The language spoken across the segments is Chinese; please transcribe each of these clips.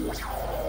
我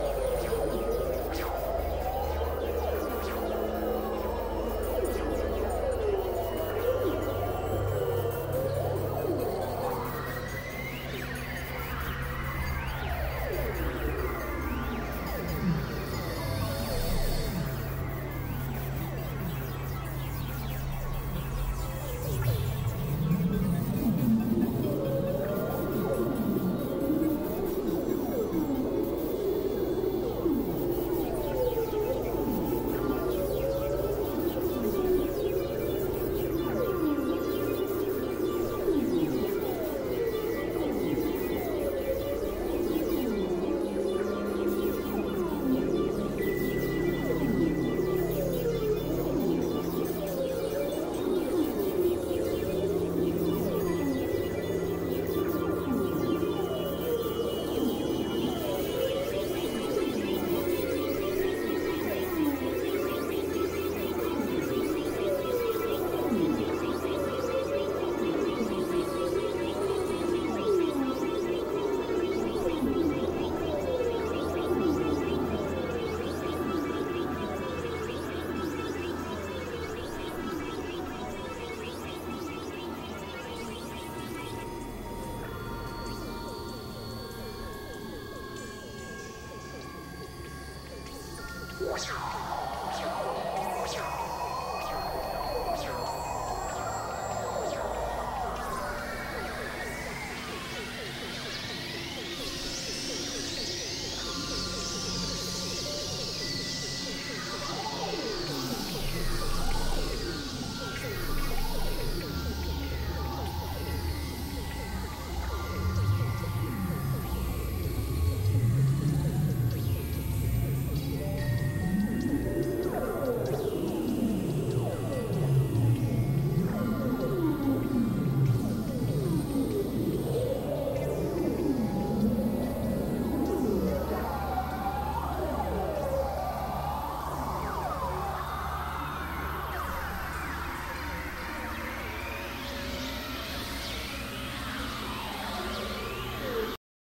Wow.